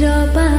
着伴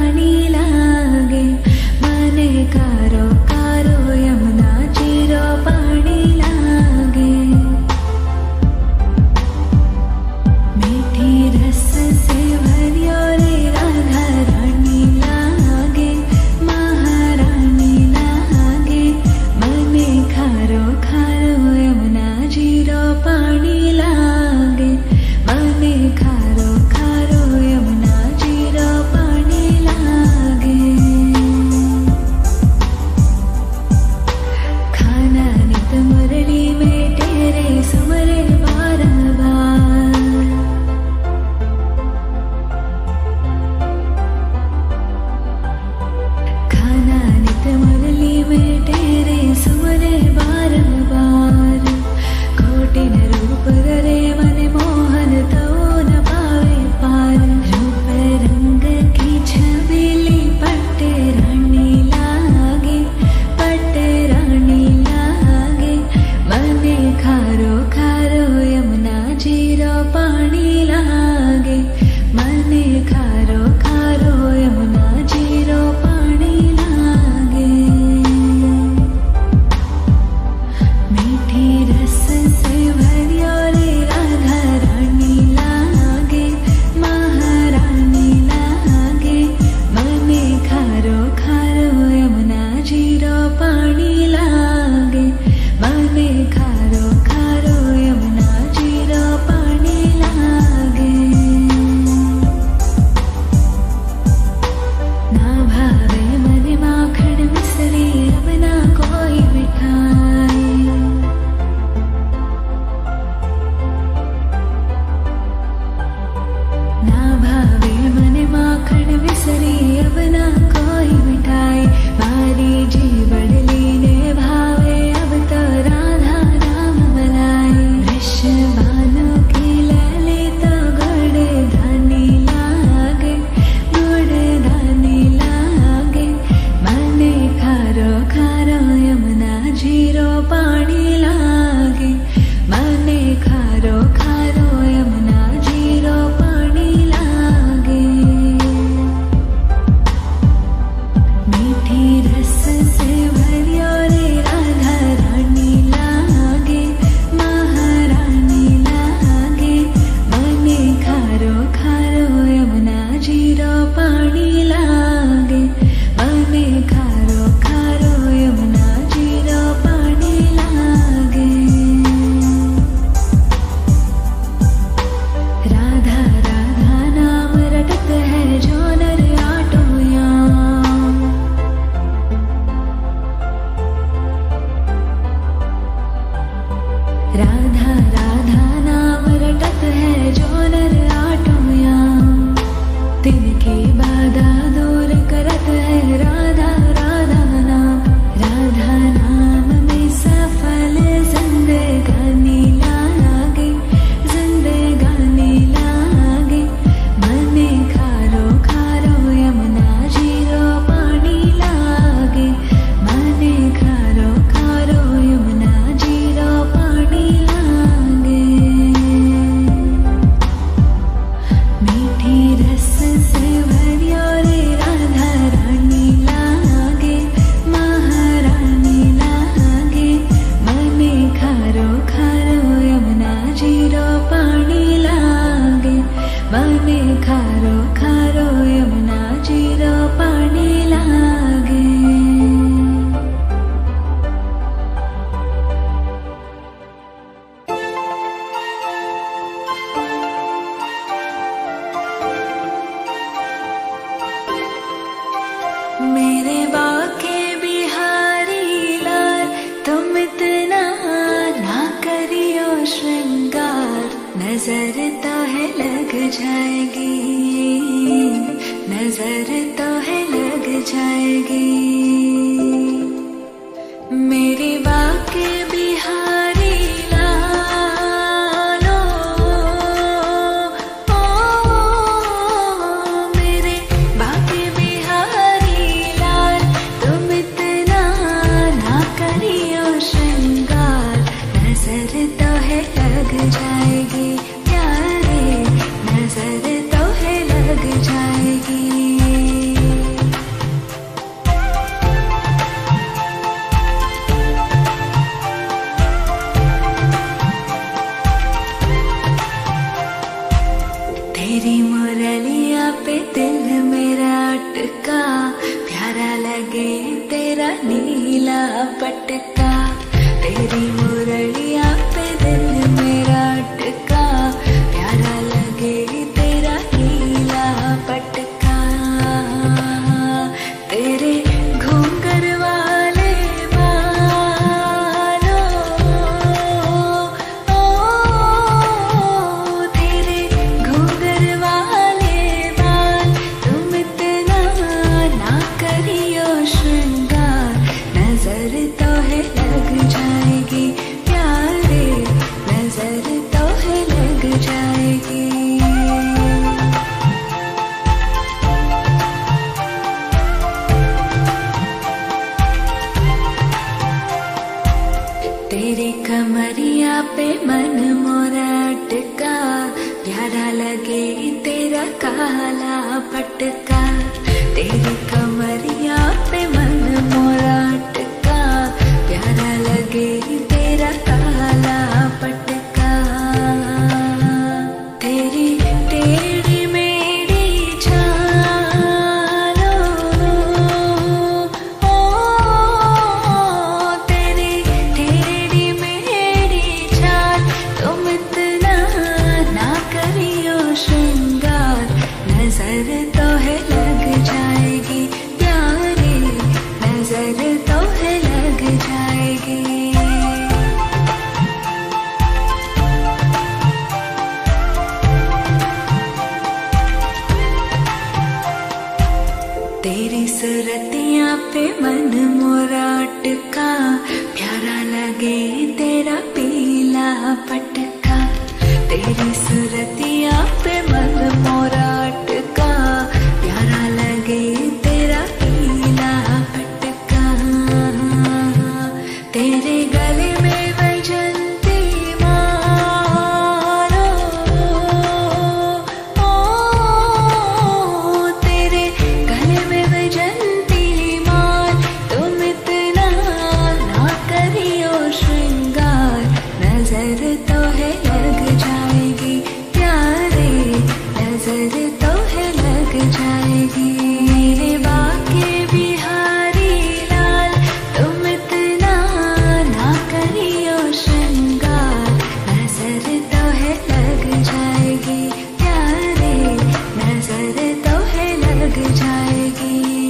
जाएगी।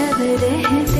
जब रहते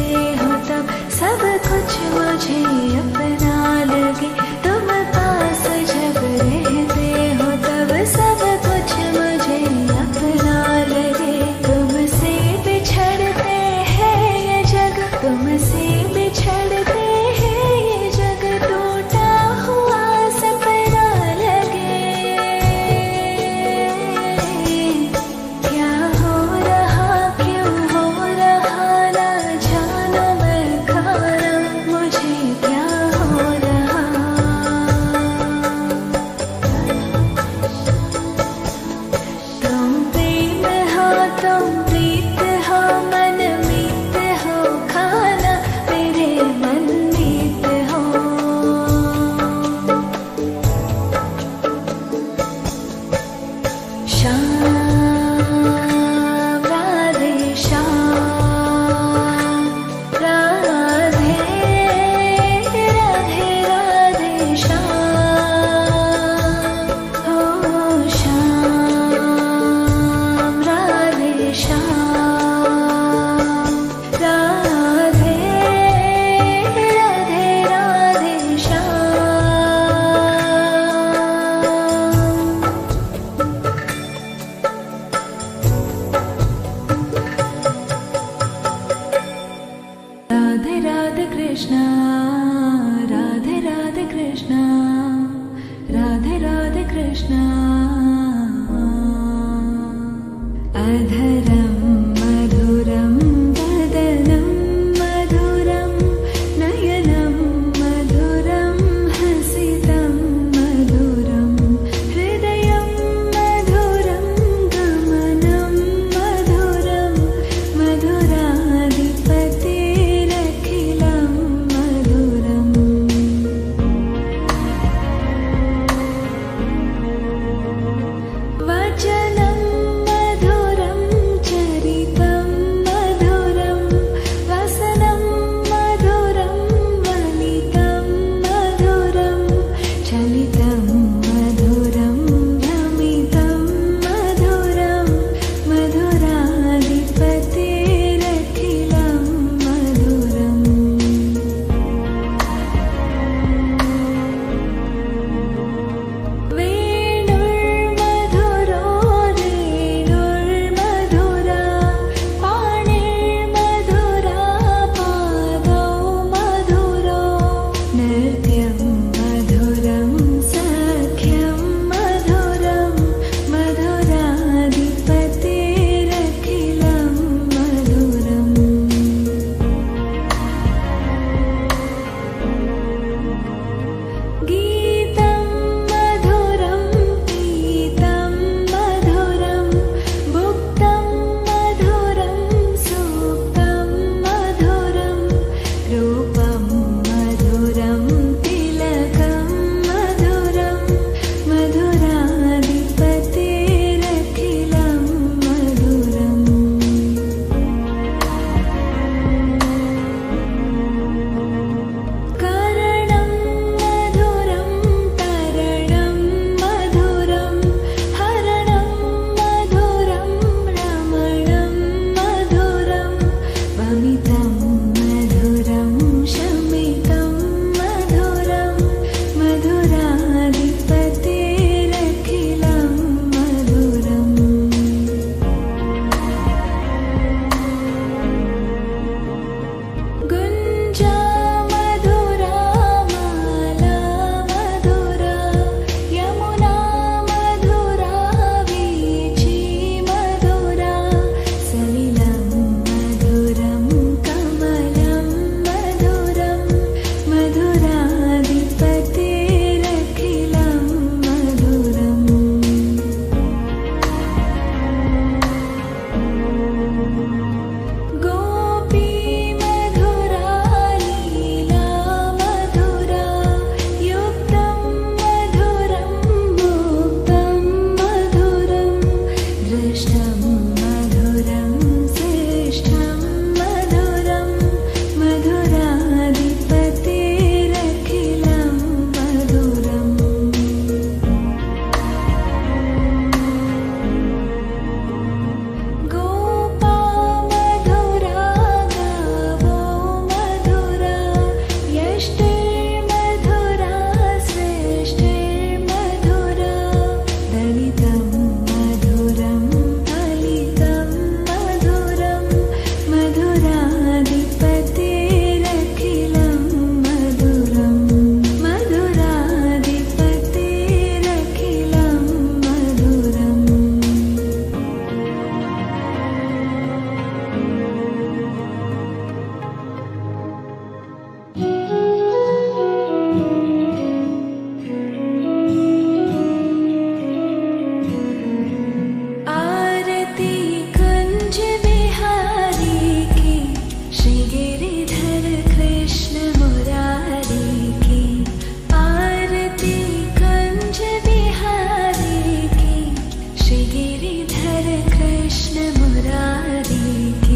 गिरिधर कृष्ण मुरारी।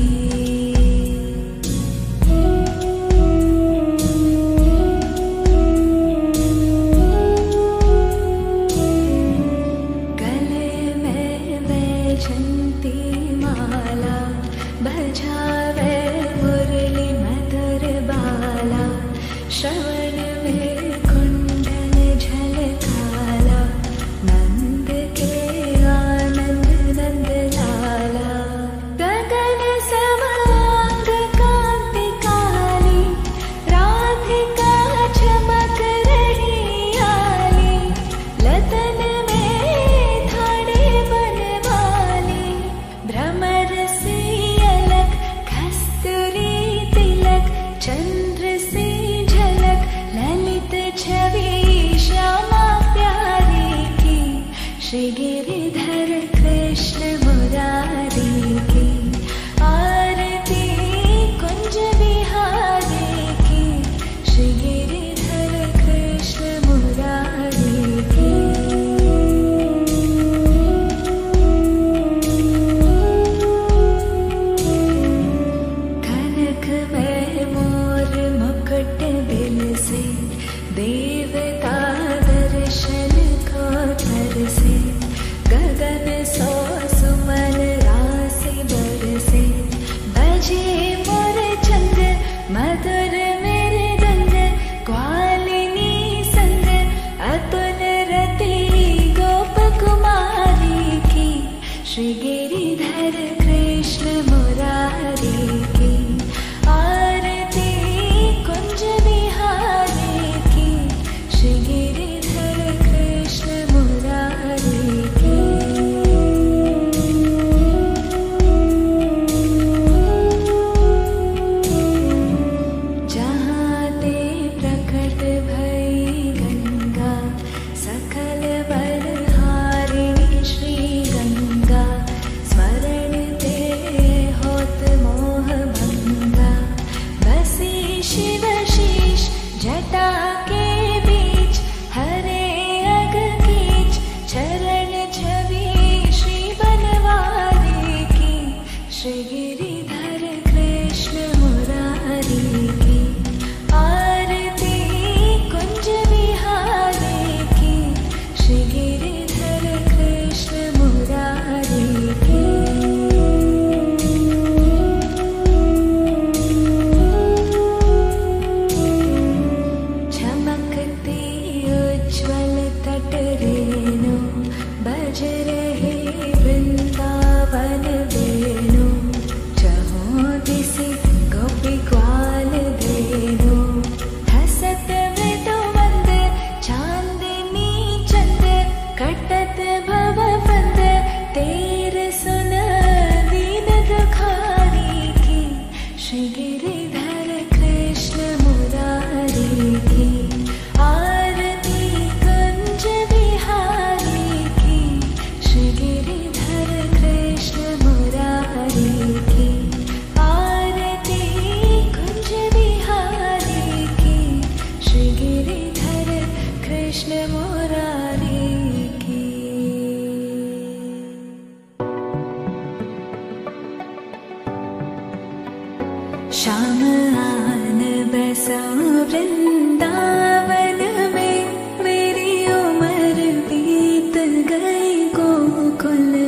con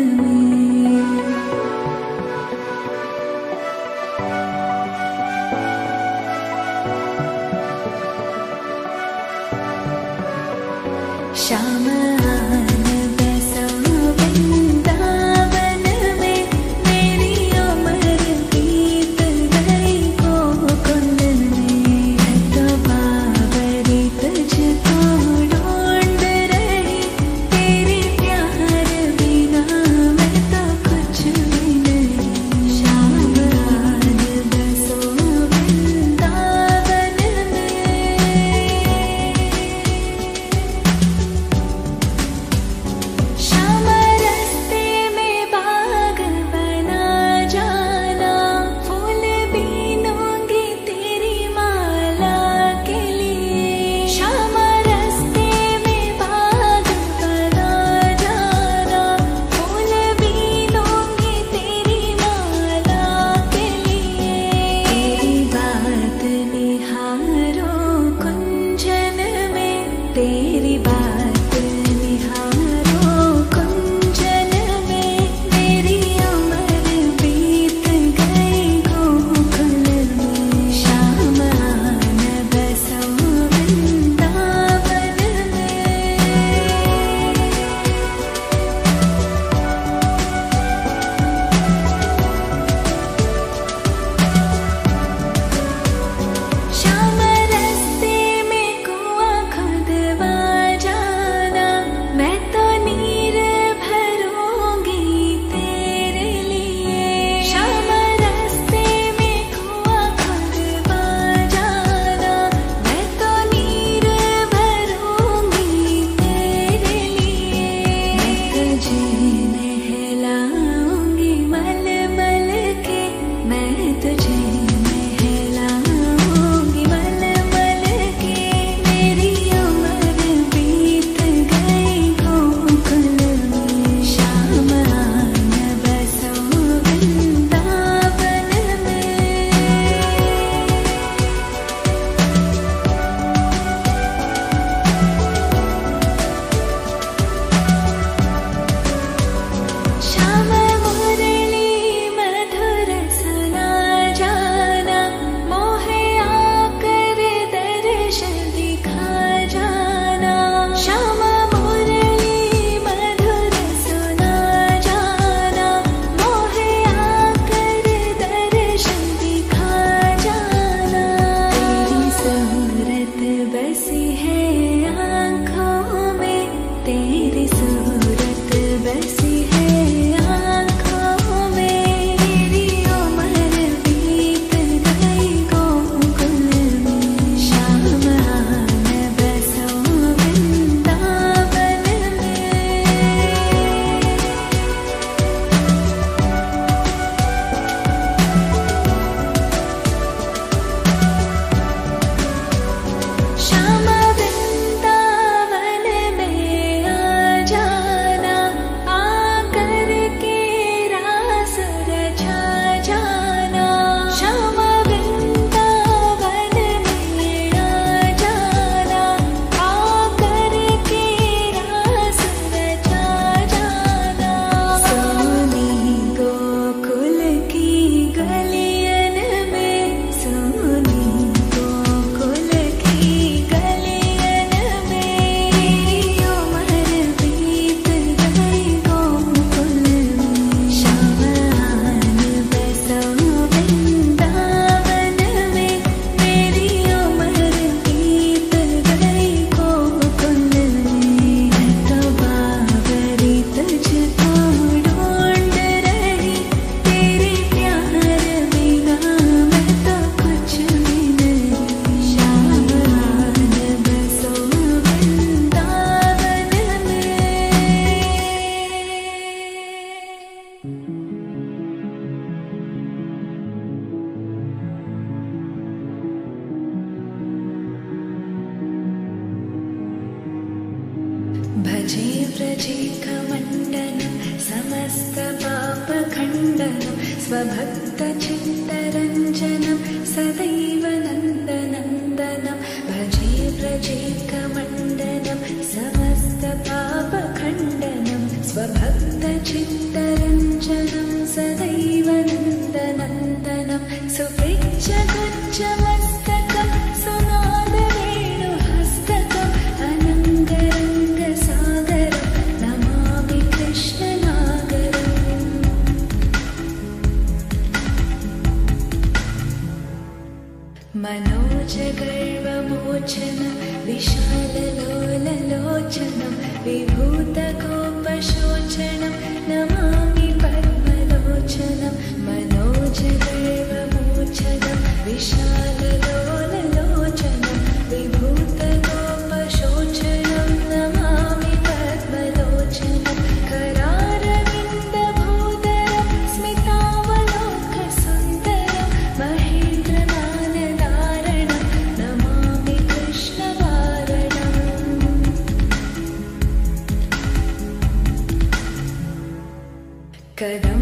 Cause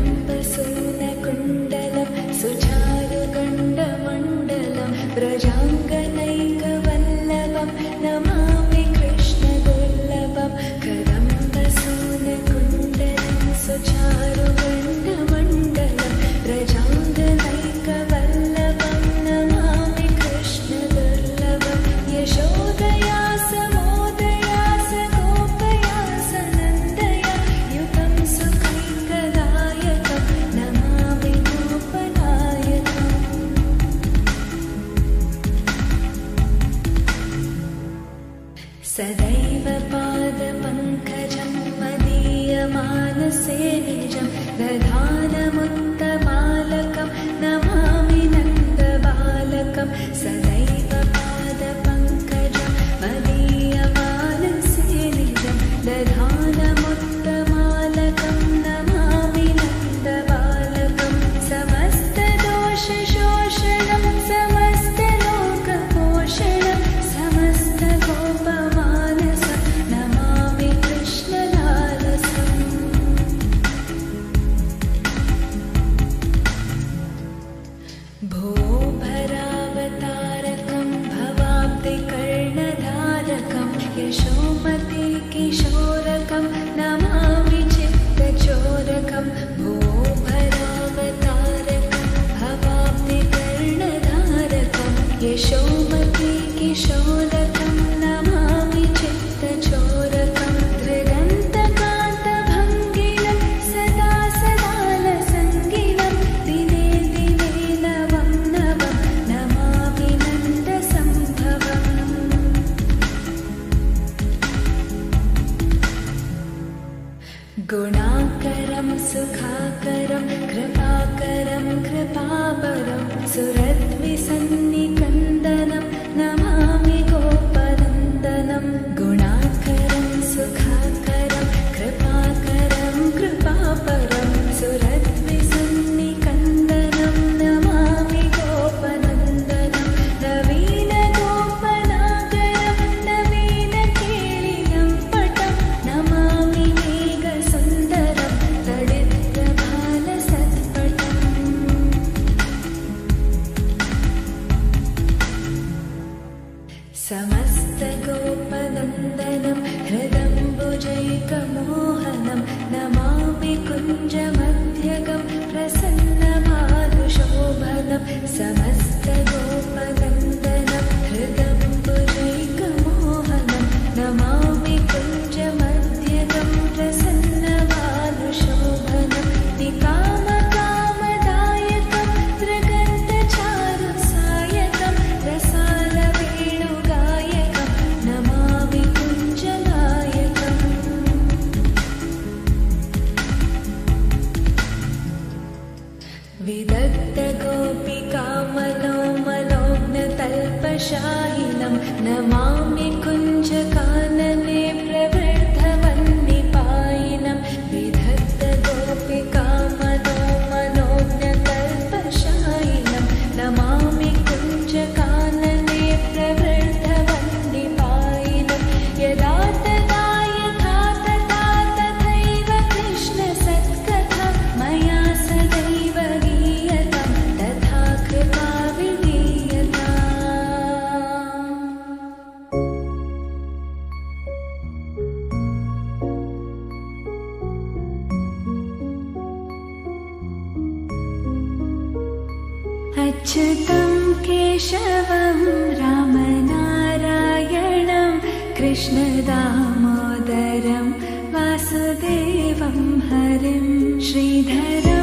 गुणाकरं सुखाकरं कृपाकरं कृपापरं सुरद्विसन्निकन्दनं नमामि गोपनन्दनं अच्युतं केशवं रामनारायणं कृष्णदामोदरं वासुदेवं हरिं श्रीधरं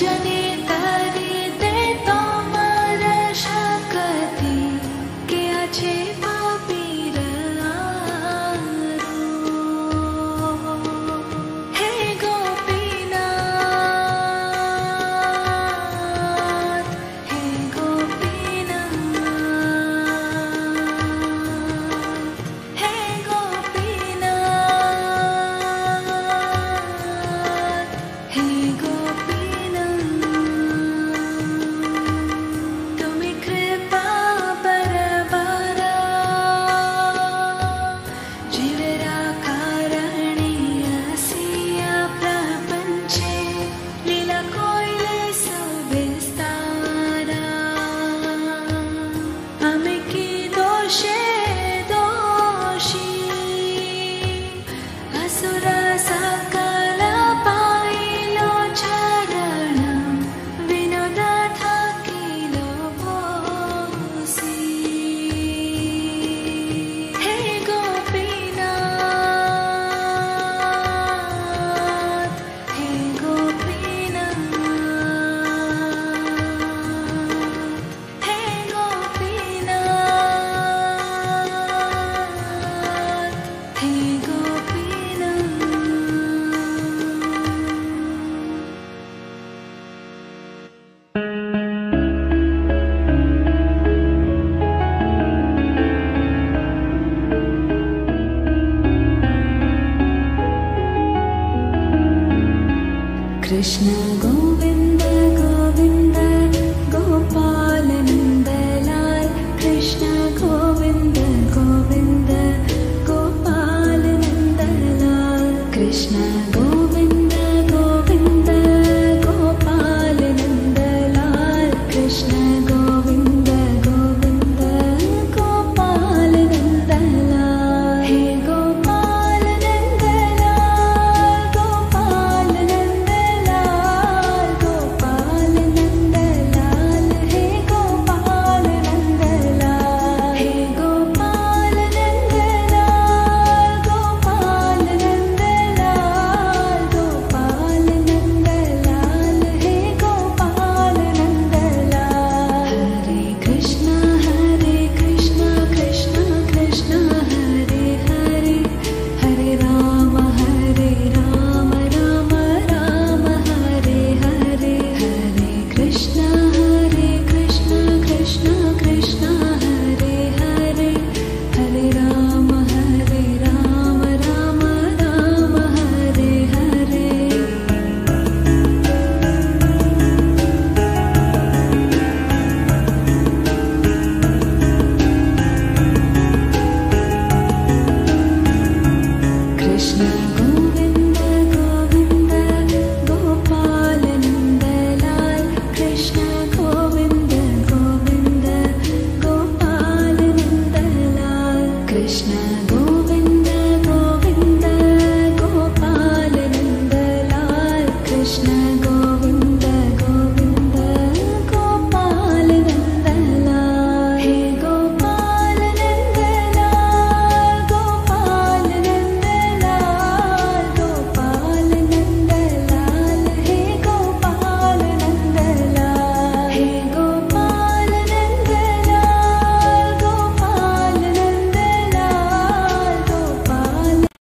জানে Krishna Govinda